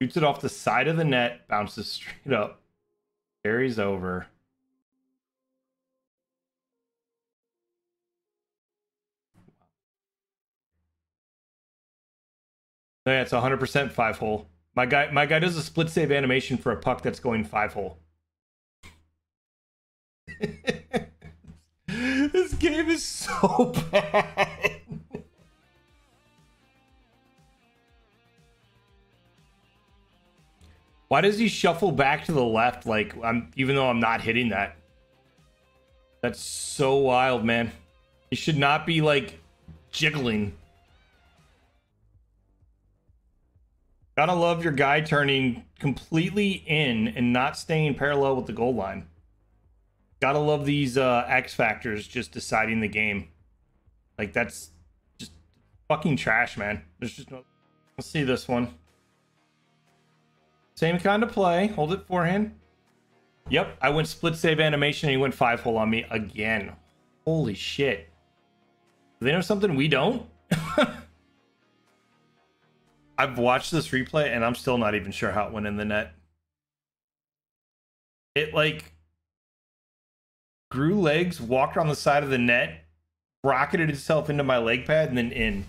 Shoots it off the side of the net, bounces straight up, carries over. Yeah, it's 100% five hole. My guy, my guy does a split save animation for a puck that's going five hole. this game is so bad. Why does he shuffle back to the left like I'm even though I'm not hitting that? That's so wild, man. He should not be like jiggling. Gotta love your guy turning completely in and not staying parallel with the goal line. Gotta love these uh, X factors just deciding the game. Like that's just fucking trash, man. There's just no. Let's see this one. Same kind of play. Hold it forehand. Yep, I went split save animation and he went five hole on me again. Holy shit. Do they know something we don't? I've watched this replay and I'm still not even sure how it went in the net. It like grew legs, walked on the side of the net, rocketed itself into my leg pad, and then in.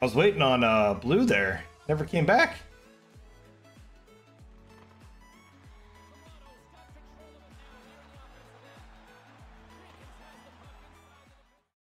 I was waiting on uh blue there. Never came back.